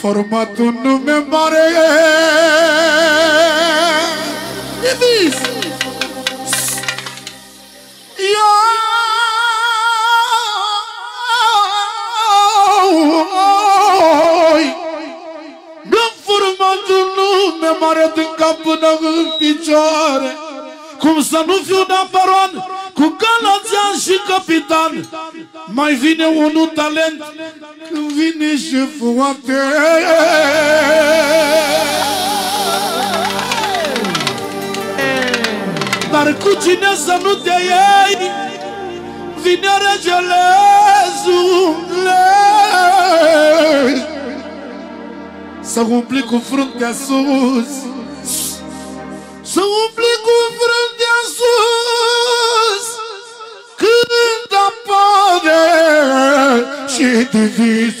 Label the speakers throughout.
Speaker 1: format un nume mare. E vis Mi-am format un nume mare din cap până în picioare. Cum să nu fiu neapărat cu Galațian și capitan Mai vine unul talent când vine și foarte Dar cu cine să nu te iei? Vine regele zumble Să umpli cu fruntea sus. Să umpli cu fruntea sus the disease.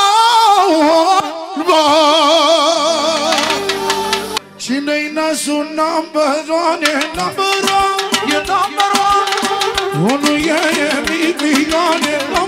Speaker 1: number one, yeah, number one, one. yeah, ye ye mi.